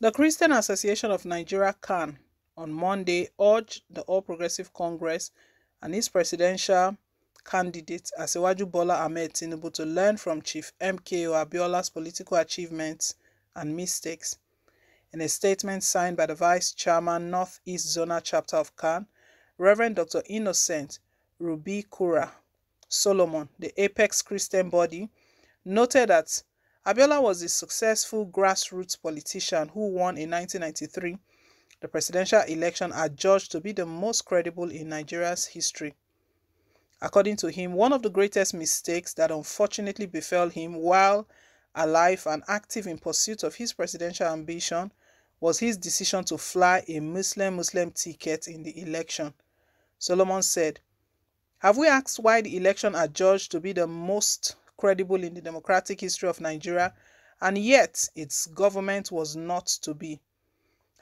The Christian Association of Nigeria (CAN) on Monday urged the All Progressive Congress and its presidential candidate Asiwaju Bola Ahmed Tinubu to learn from Chief MKO Abiola's political achievements and mistakes. In a statement signed by the Vice Chairman, North-East Zonal Chapter of CAN, Reverend Dr. Innocent Rubikura Solomon, the apex Christian body, noted that Abiola was a successful grassroots politician who won in 1993 the presidential election adjudged to be the most credible in Nigeria's history. According to him, one of the greatest mistakes that unfortunately befell him while alive and active in pursuit of his presidential ambition was his decision to fly a Muslim Muslim ticket in the election. Solomon said, Have we asked why the election adjudged to be the most credible in the democratic history of Nigeria, and yet its government was not to be.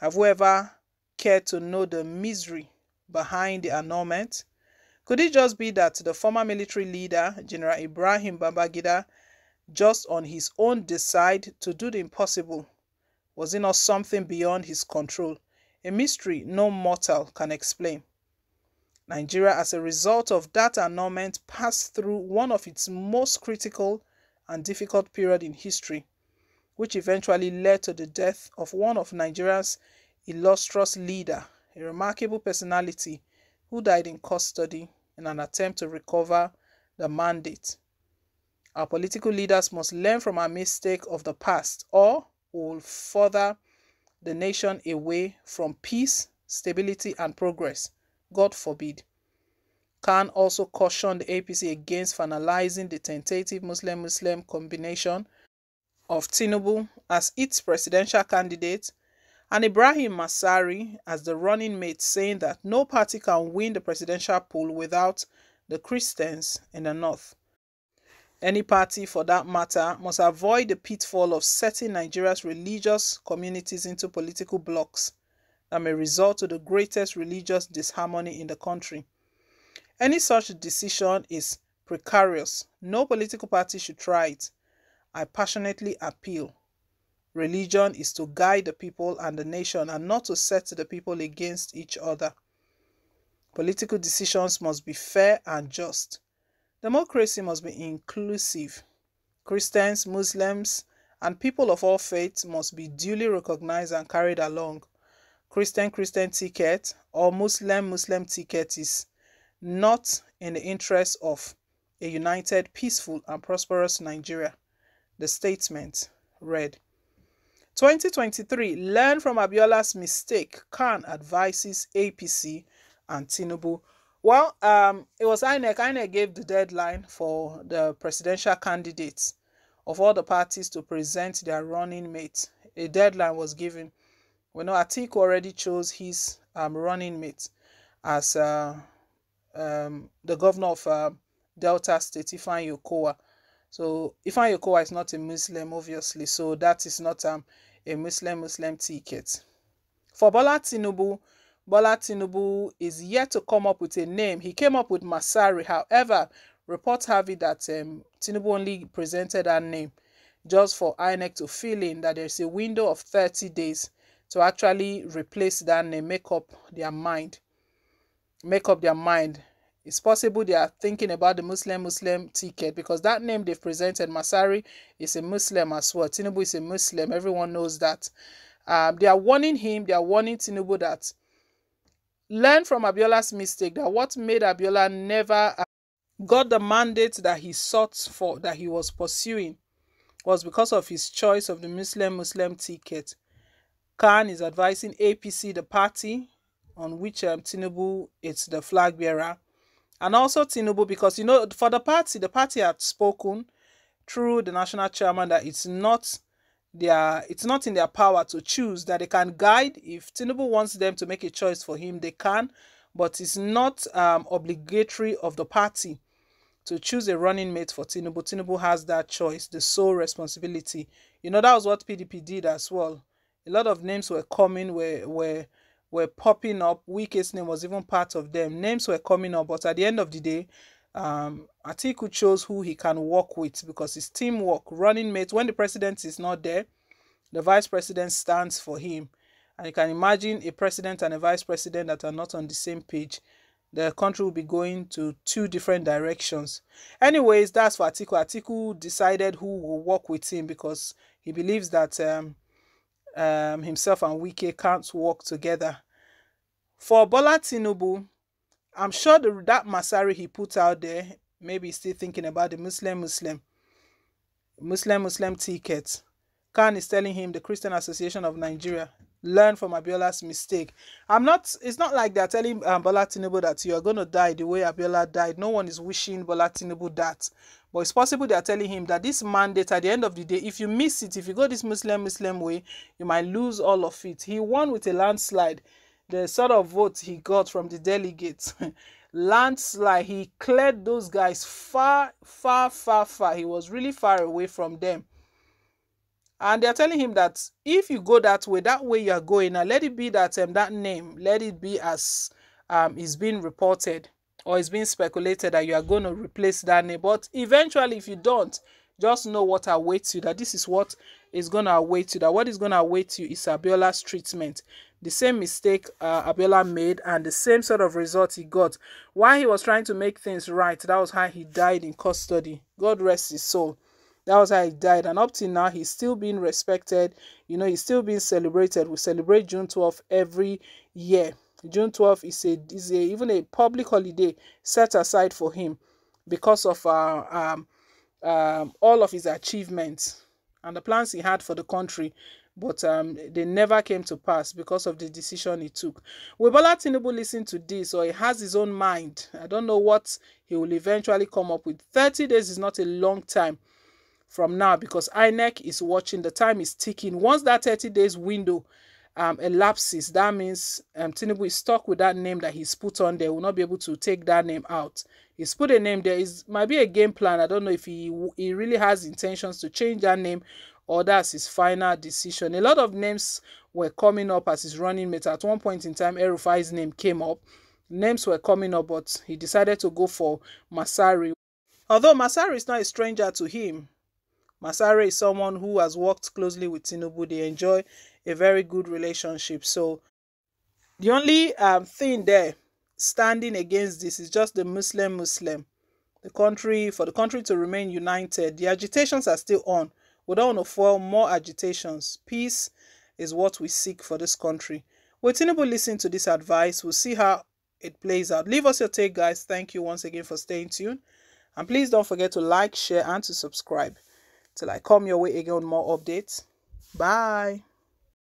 Have we ever cared to know the misery behind the annulment? Could it just be that the former military leader, General Ibrahim Babangida, just on his own decide to do the impossible? Was it not something beyond his control? A mystery no mortal can explain. Nigeria, as a result of that annulment, passed through one of its most critical and difficult period in history, which eventually led to the death of one of Nigeria's illustrious leader, a remarkable personality who died in custody in an attempt to recover the mandate. Our political leaders must learn from our mistake of the past or will further the nation away from peace, stability and progress. God forbid. CAN also cautioned the APC against finalizing the tentative Muslim-Muslim combination of Tinubu as its presidential candidate and Ibrahim Masari as the running mate saying that no party can win the presidential poll without the Christians in the north. Any party, for that matter, must avoid the pitfall of setting Nigeria's religious communities into political blocs that may result to the greatest religious disharmony in the country. Any such decision is precarious. No political party should try it. I passionately appeal. Religion is to guide the people and the nation and not to set the people against each other. Political decisions must be fair and just. Democracy must be inclusive. Christians, Muslims, and people of all faiths must be duly recognized and carried along. Christian Christian ticket or Muslim Muslim ticket is not in the interest of a united, peaceful, and prosperous Nigeria. The statement read 2023 Learn from Abiola's mistake. CAN advises APC and Tinubu. Well, um, it was INEC. INEC gave the deadline for the presidential candidates of all the parties to present their running mates. A deadline was given we know Atiku already chose his um, running mate as uh, um, the governor of uh, Delta State, Ifeanyi Okowa. So Ifeanyi Okowa is not a Muslim, obviously, so that is not um, a Muslim-Muslim ticket. For Bola Tinubu, Bola Tinubu is yet to come up with a name. He came up with Masari. However, reports have it that um, Tinubu only presented that name just for INEC to fill in that there's a window of 30 days to actually replace that name, make up their mind. Make up their mind. It's possible they are thinking about the Muslim Muslim ticket because that name they've presented, Masari, is a Muslim as well. Tinubu is a Muslim. Everyone knows that. Um, they are warning him, they are warning Tinubu that learn from Abiola's mistake, that what made Abiola never uh, got the mandate that he sought for, that he was pursuing, was because of his choice of the Muslim Muslim ticket. CAN is advising APC, the party on which um, Tinubu is the flag bearer, and also Tinubu because you know for the party, the party had spoken through the national chairman that it's not their it's not in their power to choose that they can guide if Tinubu wants them to make a choice for him, they can, but it's not um, obligatory of the party to choose a running mate for Tinubu. Tinubu has that choice, the sole responsibility. You know that was what PDP did as well a lot of names were coming, were were were popping up. Wike's name was even part of them. Names were coming up, but at the end of the day, um, Atiku chose who he can work with because his teamwork, running mates. When the president is not there, the vice president stands for him. And you can imagine a president and a vice president that are not on the same page. The country will be going to two different directions. Anyways, that's for Atiku. Atiku decided who will work with him because he believes that um, um, himself and Wike can't work together. For Bola Tinubu, I'm sure the, that Masari he put out there, maybe still thinking about the Muslim Muslim, Muslim Muslim ticket. CAN is telling him the Christian Association of Nigeria learn from Abiola's mistake. I'm not. It's not like they're telling um, Bola Tinubu that you are going to die the way Abiola died. No one is wishing Bola Tinubu that. But it's possible they are telling him that this mandate, at the end of the day, if you miss it, if you go this Muslim Muslim way, you might lose all of it. He won with a landslide. The sort of vote he got from the delegates, landslide. He cleared those guys far, far, far, far. He was really far away from them and they're telling him that if you go that way that way you are going now let it be that um, that name let it be as um is being reported or is being speculated that you are going to replace that name but eventually if you don't just know what awaits you that this is what is going to await you that what is going to await you is abiola's treatment the same mistake uh, abiola made and the same sort of result he got while he was trying to make things right that was how he died in custody god rest his soul that was how he died. And up till now, he's still being respected. You know, he's still being celebrated. We celebrate June 12th every year. June 12th is a is a even a public holiday set aside for him because of uh, um, um, all of his achievements and the plans he had for the country but um, they never came to pass because of the decision he took. Will Bola Tinubu listen to this or he has his own mind? I don't know what he will eventually come up with. 30 days is not a long time from now because INEC is watching. The time is ticking. Once that 30 days window um, elapses, that means um, Tinubu is stuck with that name that he's put on there. Will not be able to take that name out. He's put a name there. Is might be a game plan. I don't know if he he really has intentions to change that name or that's his final decision. A lot of names were coming up as his running mate. At one point in time, El-Rufai's name came up. Names were coming up, but he decided to go for Masari. Although Masari is not a stranger to him, Masari is someone who has worked closely with Tinubu. They enjoy a very good relationship. So the only um, thing there standing against this is just the Muslim Muslim. The country for the country to remain united. The agitations are still on. We don't want to foil more agitations. Peace is what we seek for this country. Will Tinubu listen to this advice? We'll see how it plays out. Leave us your take, guys. Thank you once again for staying tuned. And please don't forget to like, share, and to subscribe till I come your way again with more updates. Bye.